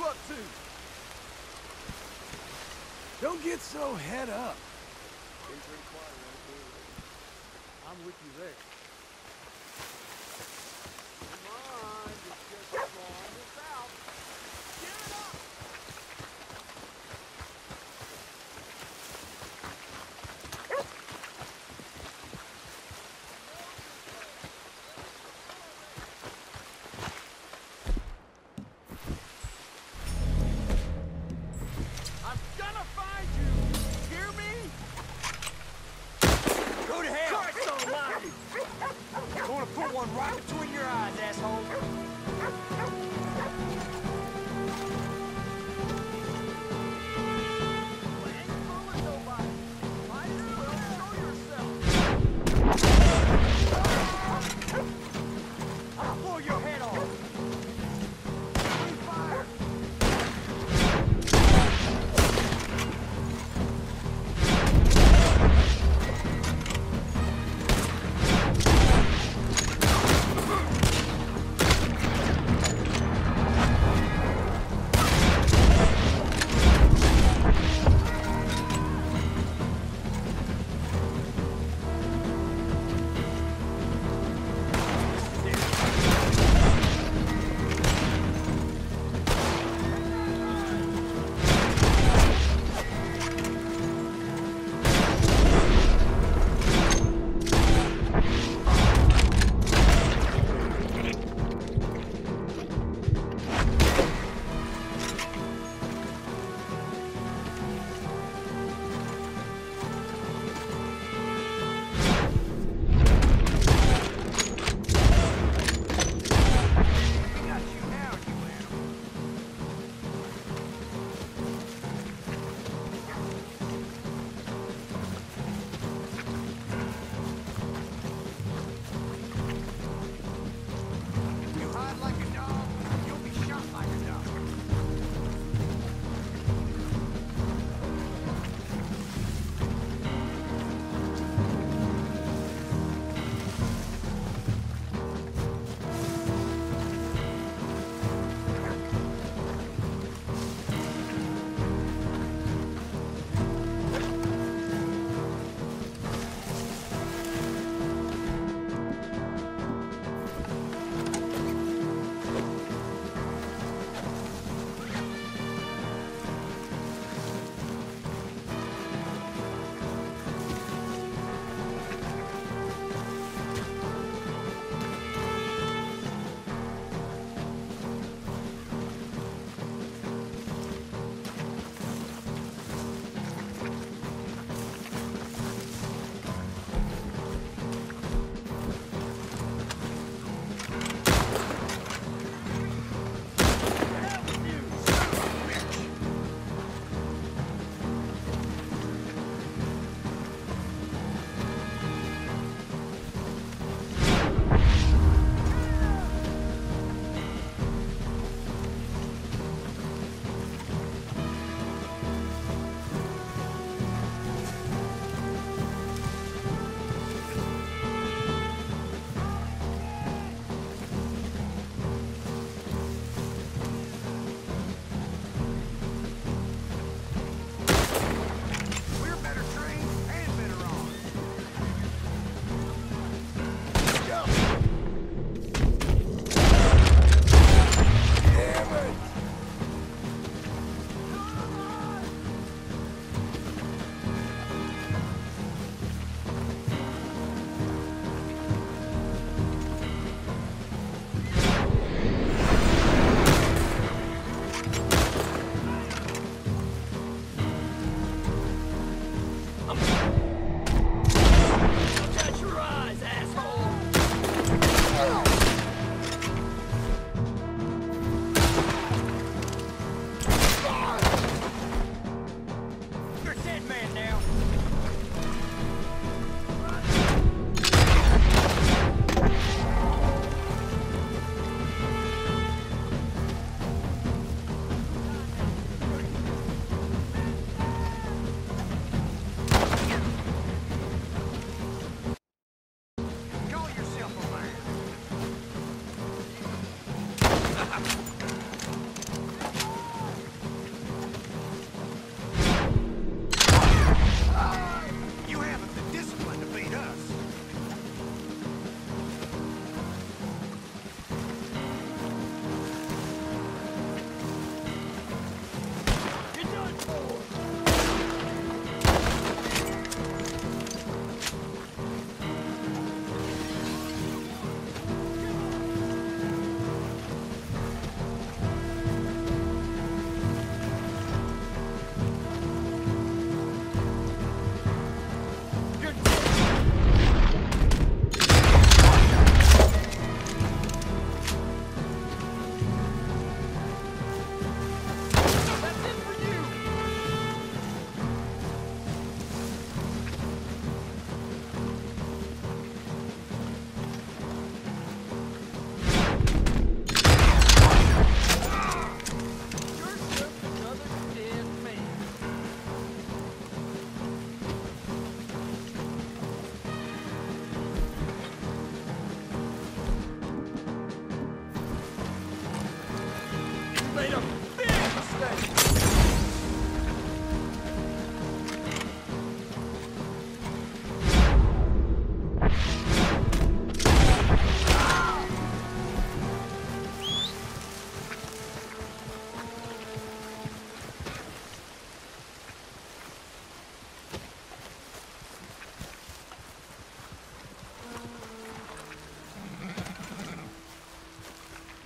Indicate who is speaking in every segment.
Speaker 1: you up to?
Speaker 2: Don't get so head up.
Speaker 1: I'm with you there.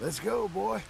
Speaker 2: Let's go, boy.